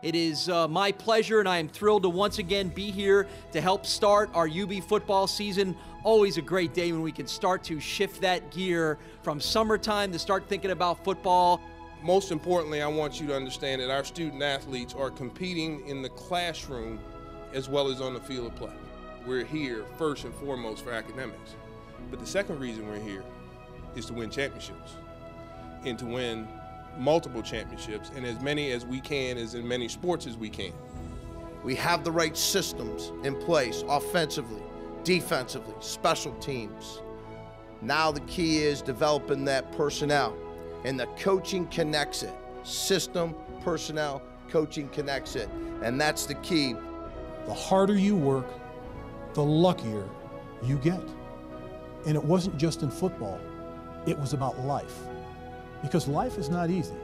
It is uh, my pleasure, and I am thrilled to once again be here to help start our UB football season. Always a great day when we can start to shift that gear from summertime to start thinking about football. Most importantly, I want you to understand that our student athletes are competing in the classroom as well as on the field of play. We're here first and foremost for academics. But the second reason we're here is to win championships and to win multiple championships and as many as we can, as in many sports as we can. We have the right systems in place offensively, defensively, special teams. Now the key is developing that personnel, and the coaching connects it. System, personnel, coaching connects it. And that's the key. The harder you work, the luckier you get. And it wasn't just in football, it was about life. Because life is not easy,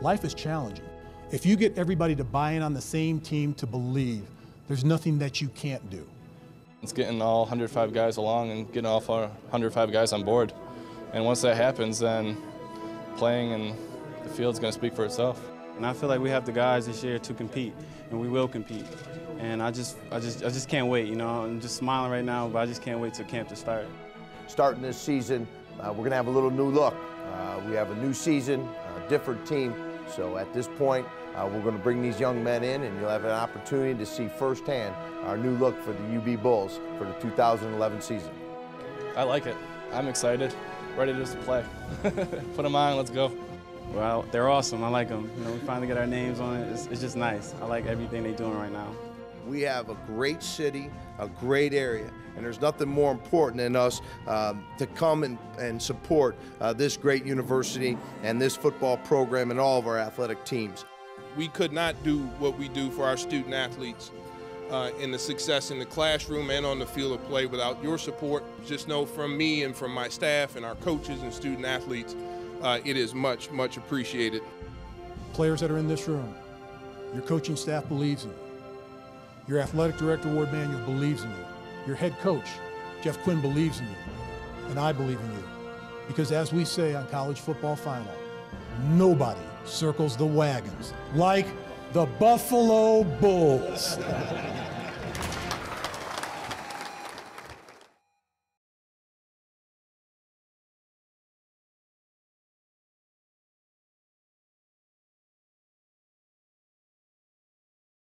life is challenging. If you get everybody to buy in on the same team to believe, there's nothing that you can't do. It's getting all 105 guys along and getting all 105 guys on board. And once that happens, then playing in the field's going to speak for itself. And I feel like we have the guys this year to compete, and we will compete. And I just, I just, I just can't wait. You know, I'm just smiling right now, but I just can't wait till camp to start. Starting this season, uh, we're going to have a little new look. Uh, we have a new season, a different team. So at this point, uh, we're going to bring these young men in, and you'll have an opportunity to see firsthand our new look for the UB Bulls for the 2011 season. I like it. I'm excited, ready to just play. Put them on, let's go. Well, they're awesome. I like them. You know, we finally get our names on it. It's, it's just nice. I like everything they're doing right now. We have a great city, a great area, and there's nothing more important than us um, to come and, and support uh, this great university and this football program and all of our athletic teams. We could not do what we do for our student athletes uh, in the success in the classroom and on the field of play without your support. Just know from me and from my staff and our coaches and student athletes, uh, it is much, much appreciated. Players that are in this room, your coaching staff believes in you. Your athletic director, Warde Manuel, believes in you. Your head coach, Jeff Quinn, believes in you. And I believe in you. Because as we say on College Football Final, nobody circles the wagons like the Buffalo Bulls.